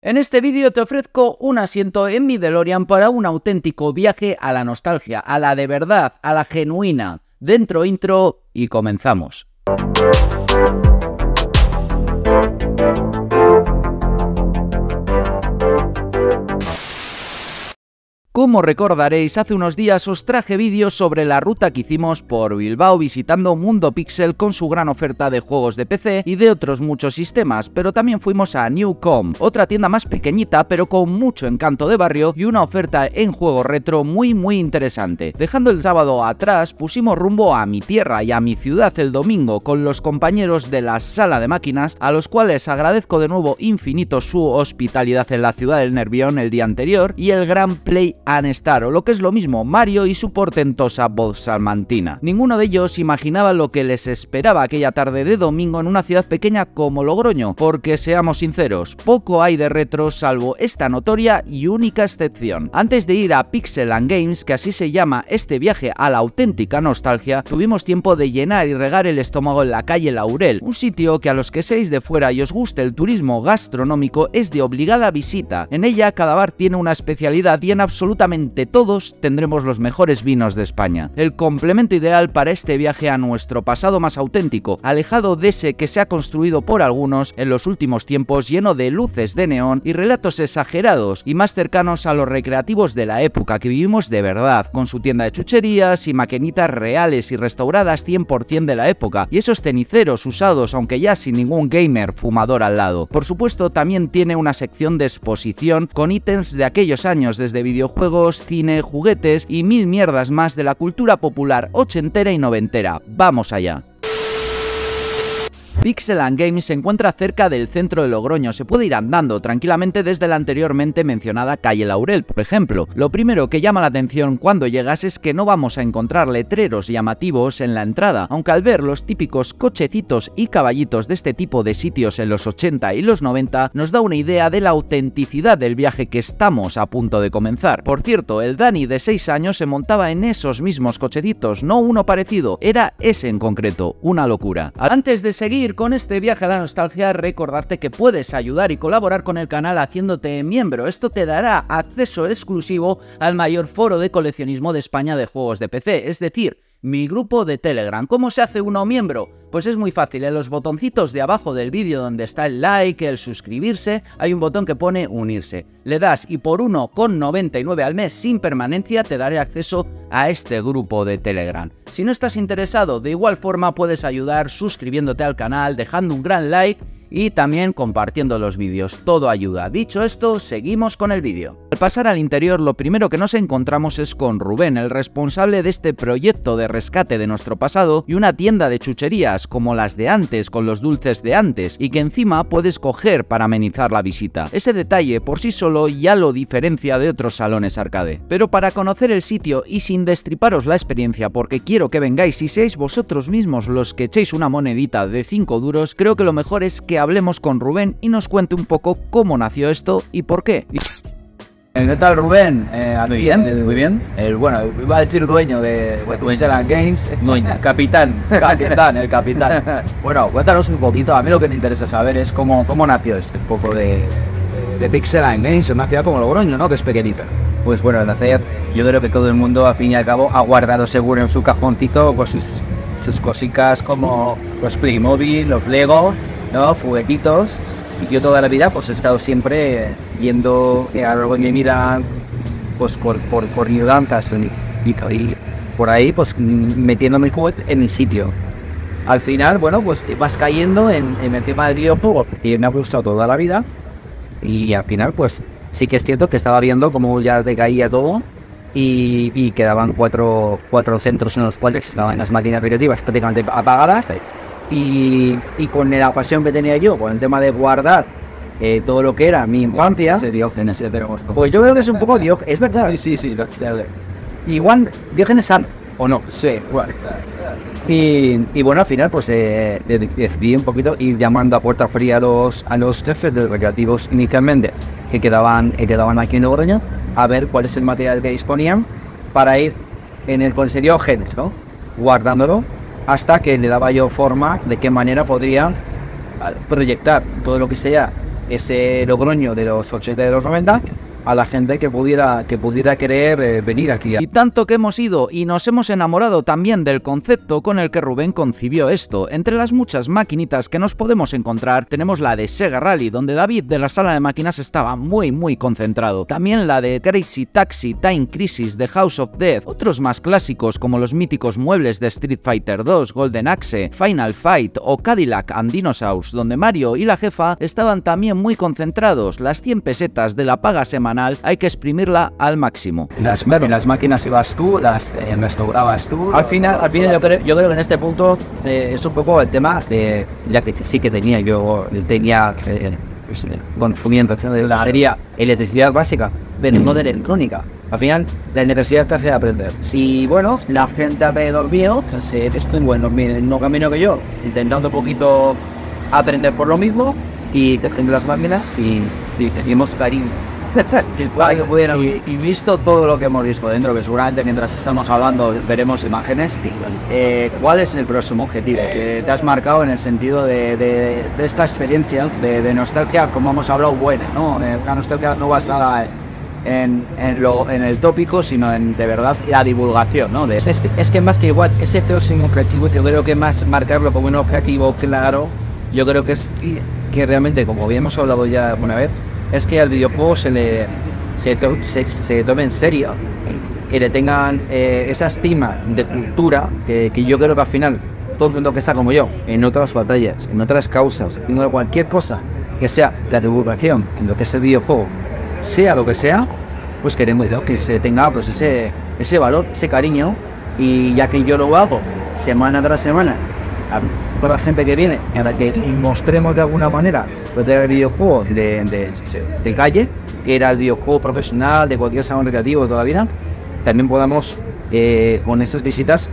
En este vídeo te ofrezco un asiento en mi DeLorean para un auténtico viaje a la nostalgia, a la de verdad, a la genuina. Dentro intro y comenzamos. Como recordaréis, hace unos días os traje vídeos sobre la ruta que hicimos por Bilbao visitando Mundo Pixel con su gran oferta de juegos de PC y de otros muchos sistemas, pero también fuimos a Newcom, otra tienda más pequeñita pero con mucho encanto de barrio y una oferta en juegos retro muy muy interesante. Dejando el sábado atrás, pusimos rumbo a mi tierra y a mi ciudad el domingo con los compañeros de la sala de máquinas, a los cuales agradezco de nuevo infinito su hospitalidad en la ciudad del Nervión el día anterior y el gran Play Star o lo que es lo mismo, Mario y su portentosa voz salmantina. Ninguno de ellos imaginaba lo que les esperaba aquella tarde de domingo en una ciudad pequeña como Logroño, porque seamos sinceros, poco hay de retro salvo esta notoria y única excepción. Antes de ir a Pixel and Games, que así se llama este viaje a la auténtica nostalgia, tuvimos tiempo de llenar y regar el estómago en la calle Laurel, un sitio que a los que seáis de fuera y os guste el turismo gastronómico es de obligada visita. En ella cada bar tiene una especialidad y en absoluto todos tendremos los mejores vinos de España. El complemento ideal para este viaje a nuestro pasado más auténtico, alejado de ese que se ha construido por algunos en los últimos tiempos lleno de luces de neón y relatos exagerados y más cercanos a los recreativos de la época que vivimos de verdad, con su tienda de chucherías y maquinitas reales y restauradas 100% de la época, y esos ceniceros usados aunque ya sin ningún gamer fumador al lado. Por supuesto también tiene una sección de exposición con ítems de aquellos años desde videojuegos cine, juguetes y mil mierdas más de la cultura popular ochentera y noventera. ¡Vamos allá! Pixel and Games se encuentra cerca del centro de Logroño, se puede ir andando tranquilamente desde la anteriormente mencionada calle Laurel, por ejemplo. Lo primero que llama la atención cuando llegas es que no vamos a encontrar letreros llamativos en la entrada, aunque al ver los típicos cochecitos y caballitos de este tipo de sitios en los 80 y los 90 nos da una idea de la autenticidad del viaje que estamos a punto de comenzar. Por cierto, el Dani de 6 años se montaba en esos mismos cochecitos, no uno parecido, era ese en concreto, una locura. Antes de seguir con este viaje a la nostalgia, recordarte que puedes ayudar y colaborar con el canal haciéndote miembro. Esto te dará acceso exclusivo al mayor foro de coleccionismo de España de juegos de PC, es decir, mi grupo de Telegram. ¿Cómo se hace uno miembro? Pues es muy fácil, en los botoncitos de abajo del vídeo donde está el like, el suscribirse, hay un botón que pone unirse. Le das y por 1,99 al mes sin permanencia te daré acceso a este grupo de Telegram. Si no estás interesado, de igual forma puedes ayudar suscribiéndote al canal, dejando un gran like y también compartiendo los vídeos. Todo ayuda. Dicho esto, seguimos con el vídeo. Al pasar al interior, lo primero que nos encontramos es con Rubén, el responsable de este proyecto de rescate de nuestro pasado y una tienda de chucherías como las de antes, con los dulces de antes, y que encima puedes coger para amenizar la visita. Ese detalle por sí solo ya lo diferencia de otros salones arcade. Pero para conocer el sitio y sin destriparos la experiencia, porque quiero que vengáis y seáis vosotros mismos los que echéis una monedita de 5 duros, creo que lo mejor es que hablemos con Rubén y nos cuente un poco cómo nació esto y por qué. Eh, ¿Qué tal Rubén? Eh, muy bien, el, muy bien. El, bueno, iba a decir dueño de Pixel Games. capitán. capitán, el capitán. bueno, cuéntanos un poquito. A mí lo que me interesa saber es cómo, cómo nació este poco de, de Pixel Games. Una ciudad como Logroño, ¿no? Que es pequeñita. Pues bueno, nacer, yo creo que todo el mundo, a fin y al cabo, ha guardado seguro en su cajoncito pues, sus, sus cositas como los Playmobil, los Lego ¿no? Fueguitos. Y yo toda la vida pues he estado siempre yendo a lo que me miran pues por, por, por y, y, por ahí pues metiendo mis juegos en el sitio. Al final, bueno, pues te vas cayendo en, en el tema del videojuego y me ha gustado toda la vida. Y al final, pues sí que es cierto que estaba viendo cómo ya te caía todo y, y quedaban cuatro, cuatro centros en los cuales estaban las máquinas recreativas prácticamente apagadas y, y, con la pasión que tenía yo con el tema de guardar eh, todo lo que era mi infancia. Ese Diógenes, Pues yo creo que es un poco Diógenes, es verdad. Sí, sí, sí, lo sé. Igual Diógenes sano, ¿o no? Sí, bueno. Y, y, bueno, al final pues eh, decidí un poquito ir llamando a puerta fría a los, a los jefes de recreativos inicialmente que quedaban, que quedaban aquí en Logroño a ver cuál es el material que disponían para ir en el con ¿no? Guardándolo hasta que le daba yo forma de qué manera podría proyectar todo lo que sea ese Logroño de los 80 y de los 90 a la gente que pudiera, que pudiera querer eh, venir aquí. Y tanto que hemos ido y nos hemos enamorado también del concepto con el que Rubén concibió esto. Entre las muchas maquinitas que nos podemos encontrar, tenemos la de Sega Rally, donde David de la sala de máquinas estaba muy muy concentrado. También la de Crazy Taxi, Time Crisis, The House of Death, otros más clásicos como los míticos muebles de Street Fighter 2, Golden Axe, Final Fight o Cadillac and Dinosaurs, donde Mario y la jefa estaban también muy concentrados. Las 100 pesetas de la paga semanal hay que exprimirla al máximo. Las, las máquinas ibas tú, las eh, restaurabas tú. Al final, al final yo, creo, yo creo que en este punto eh, es un poco el tema de, ya que sí que tenía, yo tenía eh, pues, consumiendo de la galería electricidad básica, pero no de electrónica. Al final, la necesidad te hace aprender. Si, bueno, la gente alrededor mío, pues, estoy bueno, no camino que yo, intentando un poquito aprender por lo mismo y teniendo las máquinas y, y tenemos cariño y, visto todo lo que hemos visto dentro, que seguramente mientras estamos hablando veremos imágenes, eh, ¿cuál es el próximo objetivo que te has marcado en el sentido de, esta experiencia de, nostalgia, como hemos hablado, buena, ¿no? Eh, una nostalgia no basada en, lo, en el tópico, sino en de verdad la divulgación, ¿no? Es, es, que más que igual, ese próximo objetivo, yo creo que más marcarlo como un objetivo claro, yo creo que es que realmente, como habíamos hablado ya una vez, es que al videojuego se le se, tome en serio que le tengan eh, esa estima de cultura que, yo creo que al final todo el mundo que está como yo en otras batallas, en otras causas, en cualquier cosa que sea la divulgación en lo que es el videojuego, sea lo que sea, pues queremos que se tenga pues ese, ese valor, ese cariño y ya que yo lo hago semana tras semana por la gente que viene, para que mostremos de alguna manera pues, el videojuego de, de, calle, que era el videojuego profesional de cualquier salón recreativo de toda la vida, también podamos eh, con esas visitas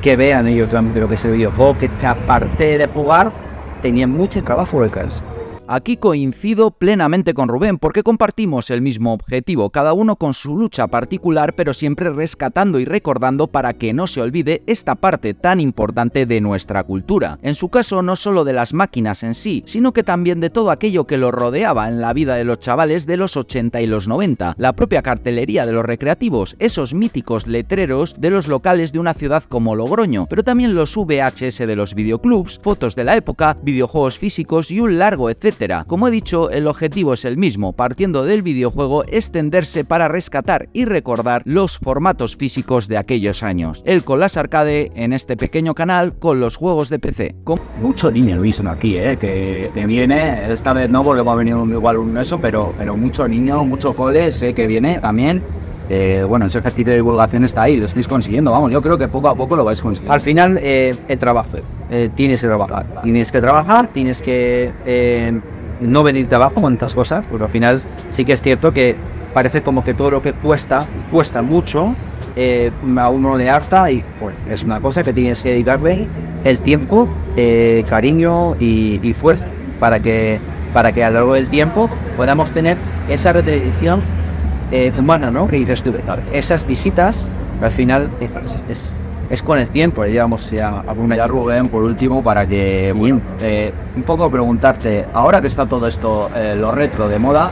que vean ellos también lo que es el videojuego, que aparte de jugar, tenían mucho trabajo detrás. Aquí coincido plenamente con Rubén porque compartimos el mismo objetivo, cada uno con su lucha particular pero siempre rescatando y recordando para que no se olvide esta parte tan importante de nuestra cultura. En su caso no solo de las máquinas en sí, sino que también de todo aquello que lo rodeaba en la vida de los chavales de los 80 y los 90, la propia cartelería de los recreativos, esos míticos letreros de los locales de una ciudad como Logroño, pero también los VHS de los videoclubs, fotos de la época, videojuegos físicos y un largo etcétera como he dicho, el objetivo es el mismo, partiendo del videojuego extenderse para rescatar y recordar los formatos físicos de aquellos años. El Colas Arcade en este pequeño canal con los juegos de PC. Con mucho niño Luis aquí, ¿eh? que, viene, esta vez no porque va a venir igual un eso, pero, pero mucho niño, mucho cole, sé que viene también. Eh, bueno, ese ejercicio de divulgación está ahí, lo estáis consiguiendo, vamos, yo creo que poco a poco lo vais consiguiendo. Al final, eh, el trabajo, eh, tienes que trabajar, tienes que trabajar, tienes que no venirte abajo con estas cosas, porque al final sí que es cierto que parece como que todo lo que cuesta, cuesta mucho, a uno le harta y es una cosa que tienes que dedicarle el tiempo, cariño y, fuerza para que, para que a lo largo del tiempo podamos tener esa retribución eh, humana, ¿no? Que dices tú, esas visitas al final es es con el tiempo, digamos, ya, ya Rubén, por último, para que, eh, un poco preguntarte, ahora que está todo esto, eh, lo retro de moda,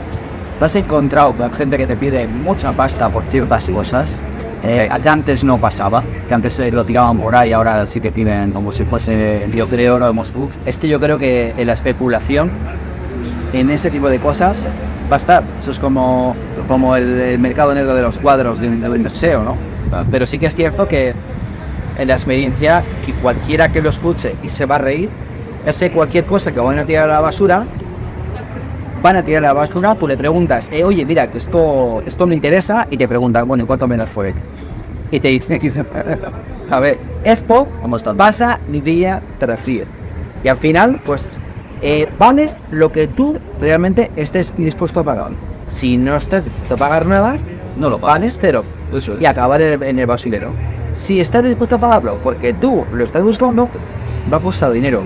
¿te has encontrado con gente que te pide mucha pasta por ciertas cosas? Eh, que antes no pasaba, que antes lo tiraban por ahí, ahora sí que piden como si fuese, yo creo, no hemos Este yo creo que en la especulación en ese tipo de cosas va a estar. Eso es como, como el, mercado negro de los cuadros del museo, ¿no? Pero sí que es cierto que en la experiencia que cualquiera que lo escuche y se va a reír, hace cualquier cosa que van a tirar a la basura, van a tirar a la basura, tú le preguntas, eh, oye, mira, que esto, esto me interesa, y te preguntan, bueno, ¿cuánto menos fue? Y te dice, a ver, esto pasa día tras día. Y al final, pues, eh, vale lo que tú realmente estés dispuesto a pagar. Si no estás dispuesto a pagar nada, no lo pagas, cero. Y acabar en el basurero. Si estás dispuesto a pagarlo porque tú lo estás buscando, va a costar dinero.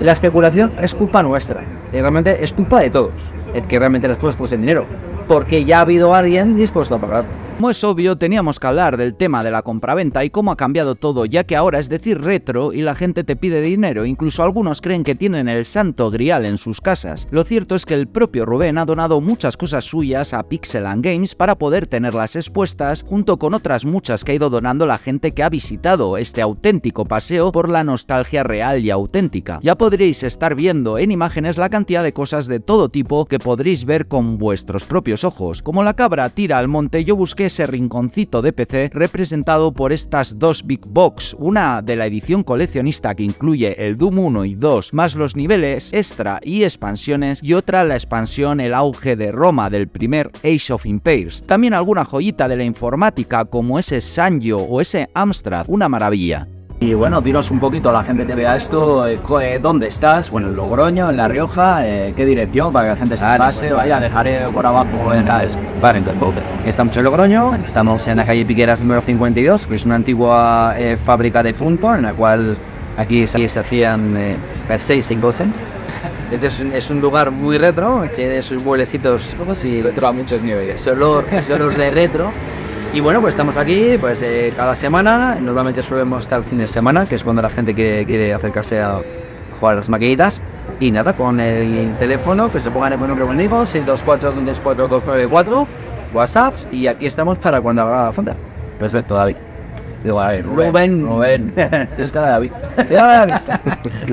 La especulación es culpa nuestra. Y realmente es culpa de todos. El que realmente las cosas en dinero. Porque ya ha habido alguien dispuesto a pagar. Como es obvio, teníamos que hablar del tema de la compraventa y cómo ha cambiado todo, ya que ahora es decir retro y la gente te pide dinero, incluso algunos creen que tienen el santo grial en sus casas. Lo cierto es que el propio Rubén ha donado muchas cosas suyas a Pixel and Games para poder tenerlas expuestas, junto con otras muchas que ha ido donando la gente que ha visitado este auténtico paseo por la nostalgia real y auténtica. Ya podréis estar viendo en imágenes la cantidad de cosas de todo tipo que podréis ver con vuestros propios ojos. Como la cabra tira al monte, yo busqué ese rinconcito de PC representado por estas dos Big Box, una de la edición coleccionista que incluye el Doom 1 y 2, más los niveles extra y expansiones, y otra la expansión El auge de Roma del primer Age of Empires. También alguna joyita de la informática como ese Sanjo o ese Amstrad, una maravilla. Y bueno, dinos un poquito a la gente que vea esto, eh, eh, ¿dónde estás? Bueno, en Logroño, en La Rioja, eh, ¿qué dirección? Para que la gente se pase, pues, vaya, dejaré por abajo en la Vale, entonces, estamos en Logroño, estamos en la calle Piqueras número 52, que es una antigua eh, fábrica de punto en la cual aquí se, se hacían eh, jerseys y cosas. Este es, un- es un lugar muy retro, tiene sus mueblecitos y Retro a muchos niveles. ese olor, ese olor de retro. Y bueno, pues estamos aquí pues eh, cada semana, normalmente solemos estar el fin de semana, que es cuando la gente quiere, quiere acercarse a jugar las maquinitas. Y nada, con el teléfono, que se pongan en nombre conmigo, 624-24294, WhatsApp, y aquí estamos para cuando haga la falta. Perfecto, David. Digo, a ver, Rubén. Rubén. es que David.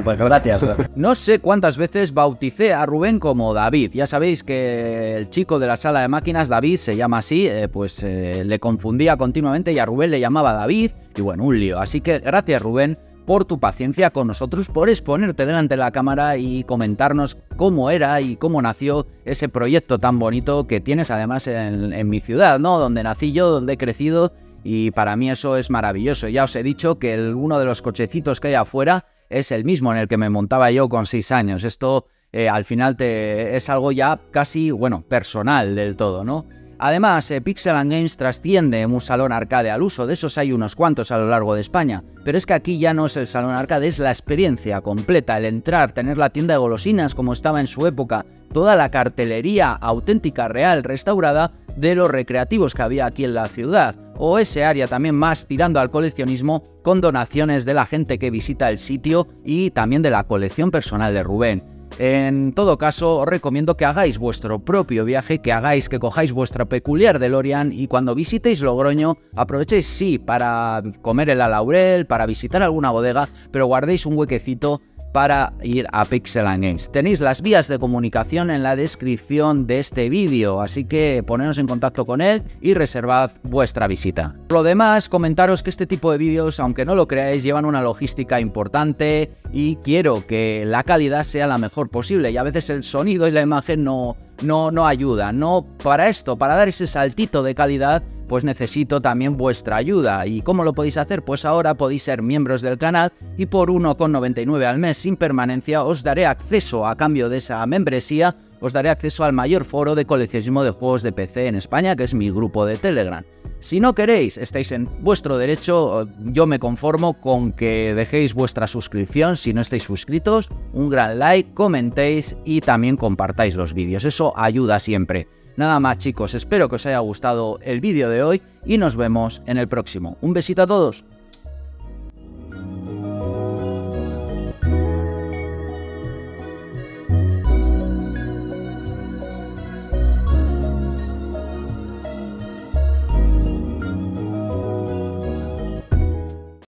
pues gracias. No sé cuántas veces bauticé a Rubén como David. Ya sabéis que el chico de la sala de máquinas, David, se llama así, eh, pues eh, le confundía continuamente y a Rubén le llamaba David. Y bueno, un lío. Así que gracias Rubén por tu paciencia con nosotros, por exponerte delante de la cámara y comentarnos cómo era y cómo nació ese proyecto tan bonito que tienes además en, en mi ciudad, ¿no? Donde nací yo, donde he crecido y para mí eso es maravilloso. Ya os he dicho que uno de los cochecitos que hay afuera es el mismo en el que me montaba yo con 6 años. Esto eh, al final te, es algo ya casi, bueno, personal del todo, ¿no? Además, eh, Pixel and Games trasciende un salón arcade al uso, de esos hay unos cuantos a lo largo de España, pero es que aquí ya no es el salón arcade, es la experiencia completa, el entrar, tener la tienda de golosinas como estaba en su época, toda la cartelería auténtica, real, restaurada de los recreativos que había aquí en la ciudad, o ese área también más tirando al coleccionismo con donaciones de la gente que visita el sitio y también de la colección personal de Rubén. En todo caso, os recomiendo que hagáis vuestro propio viaje, que hagáis, que cojáis vuestra peculiar DeLorean y cuando visitéis Logroño, aprovechéis sí para comer el laurel, para visitar alguna bodega, pero guardéis un huequecito para ir a Pixel Games. Tenéis las vías de comunicación en la descripción de este vídeo, así que poneros en contacto con él y reservad vuestra visita. Por lo demás, comentaros que este tipo de vídeos, aunque no lo creáis, llevan una logística importante y quiero que la calidad sea la mejor posible y a veces el sonido y la imagen no, no, no ayudan. No, para esto, para dar ese saltito de calidad, pues necesito también vuestra ayuda. ¿Y cómo lo podéis hacer? Pues ahora podéis ser miembros del canal y por 1,99 al mes sin permanencia os daré acceso a cambio de esa membresía, os daré acceso al mayor foro de coleccionismo de juegos de PC en España, que es mi grupo de Telegram. Si no queréis, estáis en vuestro derecho, yo me conformo con que dejéis vuestra suscripción si no estáis suscritos, un gran like, comentéis y también compartáis los vídeos, eso ayuda siempre. Nada más chicos, espero que os haya gustado el vídeo de hoy y nos vemos en el próximo. Un besito a todos.